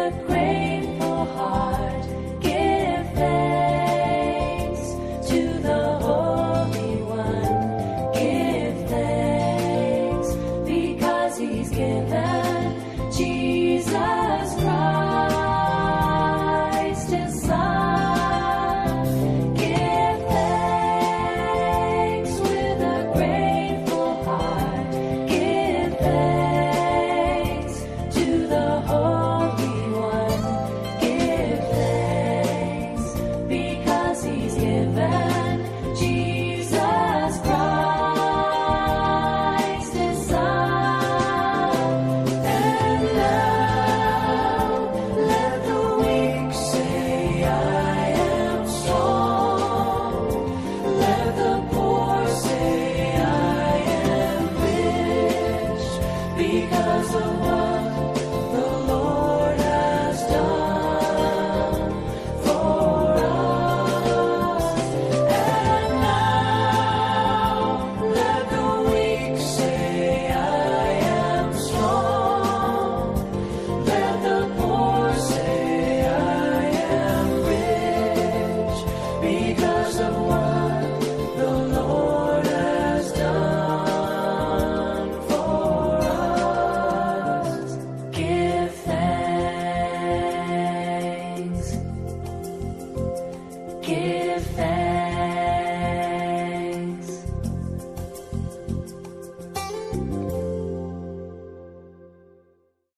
with a